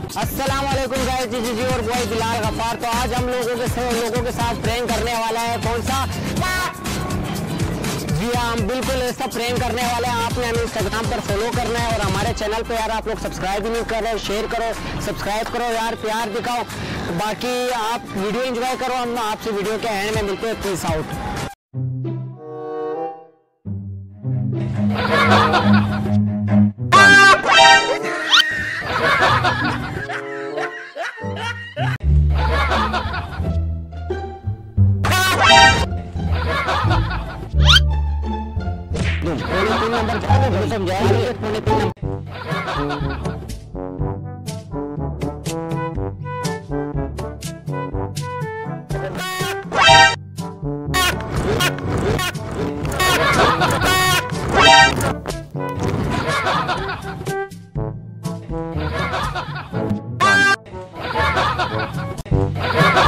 Guys जी जी और boy Bilal Gaffar तो आज हम लोगों के लोगों के साथ प्रैंक करने वाला है कौन सा? जी हाँ हम बिल्कुल ऐसा प्रेम करने वाले हैं। आपने हमें इंस्टाग्राम पर फॉलो करना है और हमारे चैनल पे यार आप लोग सब्सक्राइब नहीं कर रहे शेयर करो सब्सक्राइब करो यार, प्यार दिखाओ। बाकी आप वीडियो एंजॉय करो, हम आपसे वीडियो के एंड में मिलते हैं। Peace out Belum nomor kamu belum jadi menit enam.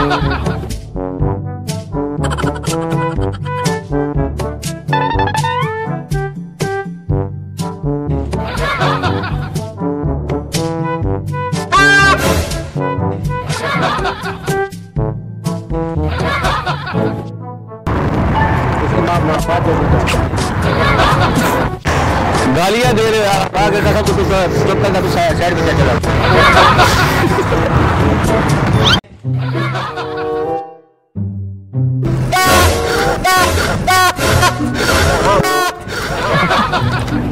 Thank you. गालियाँ दे रहे हो आगे देखो तो कुछ स्टॉप करना तो साइड में चला। क्या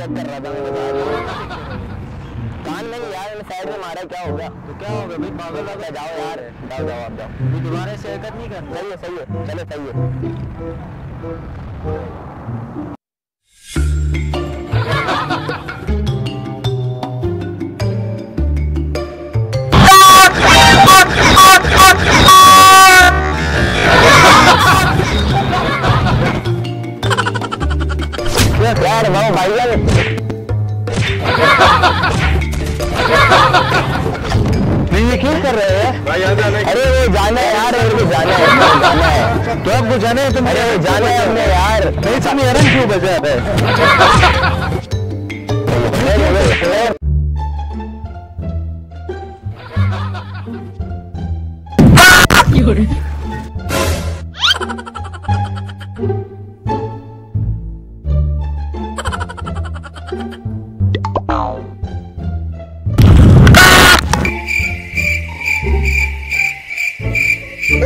चेक कर रहा था मैं बता रहा कान में नहीं यार साइड में मारा क्या होगा? तो क्या होगा भाई पागल हो गया। जाओ यार जाओ जाओ आप जाओ। तू दोबारा से हरकत नहीं करना? सही है सही है चलो सही है। कर रहे हैं। जाने अरे वो जाना है यार मेरे को जाना है जाना है। तो आपको जाना है तुम अरे वो जाना है हमने यार। नहीं तुम हरन क्यों बजा रहे आप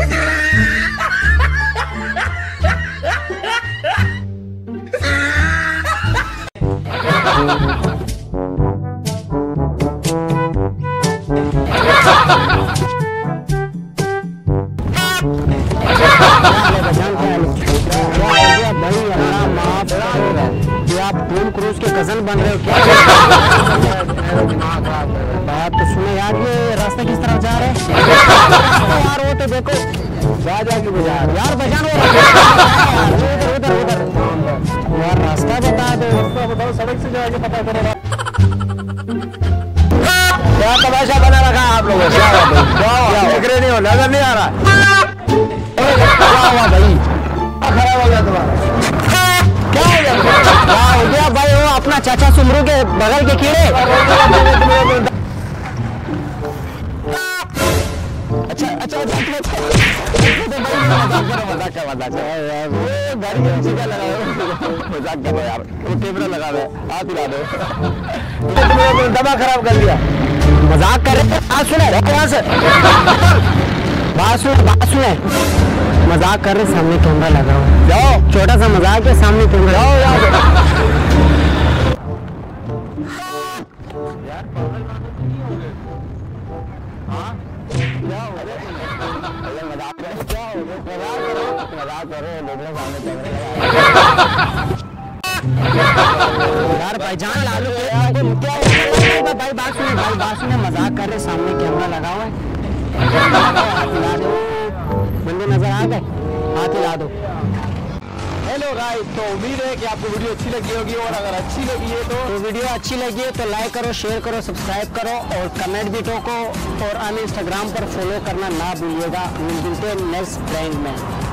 टॉम क्रूज के कज़न बन रहे हो क्या? बात तो सुनो यार ये रास्ता किस तरफ़ जा रहे हैं? यार वो तो देखो। जा जा के बजा यार बजानो उधर उधर उधर। यार रास्ता बता दो। रास्ता बताओ सड़क से जाके पता करो। क्या तमाशा बना रखा है आप लोगों क्या देख रहे नहीं हो नज़र नहीं आ रहा। क्या हुआ भाई? चाचा सुमरू के बगल के कीड़े। मज़ाक कर यार यार दबा खराब कर दिया मज़ाक कर रहे से। बात सुने बात सुने। मज़ाक कर रहे सामने कैमरा लगा हुआ जाओ। छोटा सा मज़ाक है, सामने कैमरा। जाओ यहाँ से मज़ाक क्या लालू क्या भाई बात सुने भाई बात सुने मज़ाक कर रहे सामने कैमरा लगा हुआ है। बंदे नज़र आ गए, हाथ हिला दो। गाइस तो उम्मीद है कि आपको वीडियो अच्छी लगी होगी और अगर अच्छी लगी है तो तो वीडियो अच्छी लगी है तो लाइक करो शेयर करो सब्सक्राइब करो और कमेंट भी ठोको और हमें इंस्टाग्राम पर फॉलो करना ना भूलिएगा। मिलते हैं नेक्स्ट ब्रांड में।